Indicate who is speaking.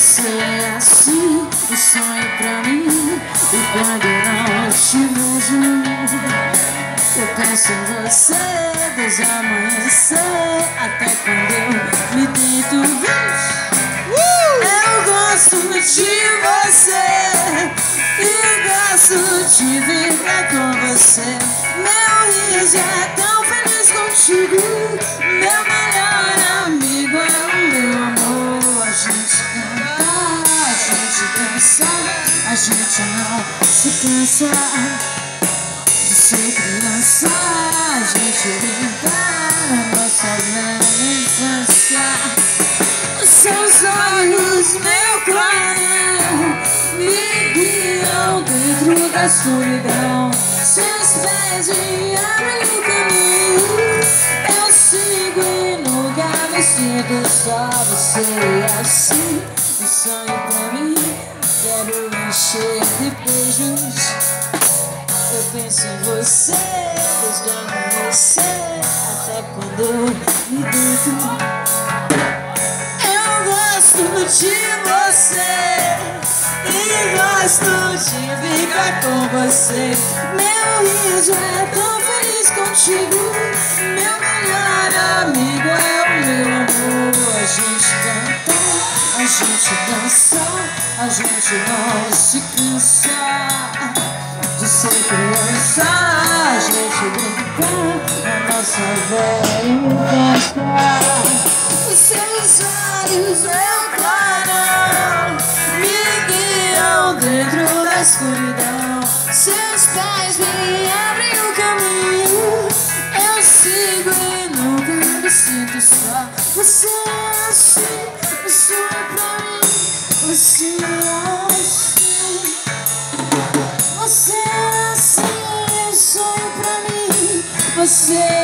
Speaker 1: Você é assim, um sonho pra mim. E quando não te vejo Eu penso em você desde amanhecer Até quando eu me deito ver. Uh! Eu gosto de você E gosto de viver com você. Meu riso é tão feliz contigo. Dança a gente não se cansa. De ser criança A gente brinca nossa velha infância. Os seus olhos, meu coração Me guiam dentro da escuridão Seus pés me abrem o caminho Eu sigo e nunca me sinto só Você é assim, sonho pra mim Quero encher de beijos. Eu penso em você Desde amanhecer Até quando me deito. Eu gosto de você E gosto de ficar com você. Meu riso é tão feliz contigo. Meu melhor amigo é gente dança a gente não se cansa de ser criança. A gente brinca na nossa velha Os seus olhos, clarão Me guiam dentro da escuridão. Seus pés me abrem o caminho Eu sigo e nunca me sinto só. Você você é assim, você é assim, sonho pra mim. Você